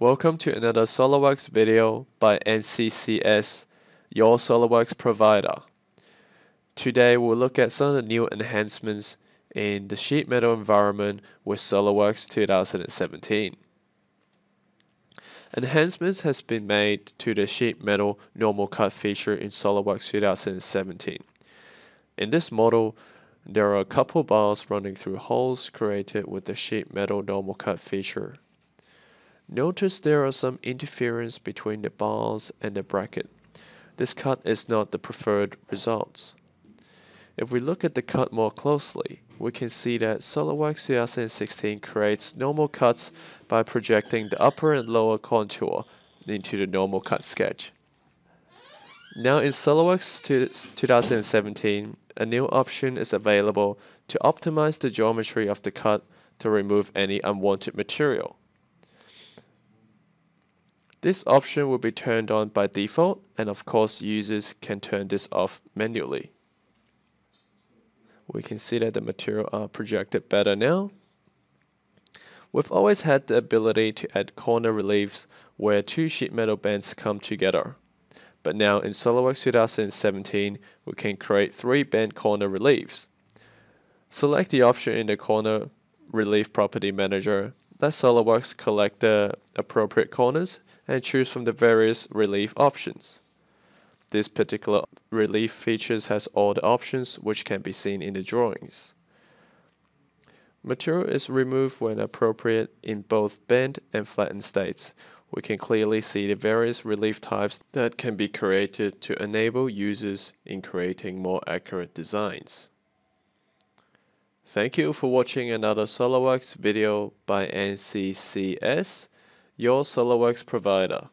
Welcome to another SOLIDWORKS video by NCCS, your SOLIDWORKS provider. Today we'll look at some of the new enhancements in the sheet metal environment with SOLIDWORKS 2017. Enhancements has been made to the sheet metal normal cut feature in SOLIDWORKS 2017. In this model, there are a couple bars running through holes created with the sheet metal normal cut feature. Notice there are some interference between the bars and the bracket. This cut is not the preferred results. If we look at the cut more closely, we can see that SOLIDWORKS 2016 creates normal cuts by projecting the upper and lower contour into the normal cut sketch. Now in SOLIDWORKS 2017, a new option is available to optimize the geometry of the cut to remove any unwanted material. This option will be turned on by default and of course users can turn this off manually. We can see that the material are projected better now. We've always had the ability to add corner reliefs where two sheet metal bends come together. But now in SOLIDWORKS 2017, we can create three bend corner reliefs. Select the option in the corner relief property manager. Let SOLIDWORKS collect the appropriate corners and choose from the various relief options. This particular relief features has all the options which can be seen in the drawings. Material is removed when appropriate in both bent and flattened states. We can clearly see the various relief types that can be created to enable users in creating more accurate designs. Thank you for watching another SOLIDWORKS video by NCCS your SOLIDWORKS provider.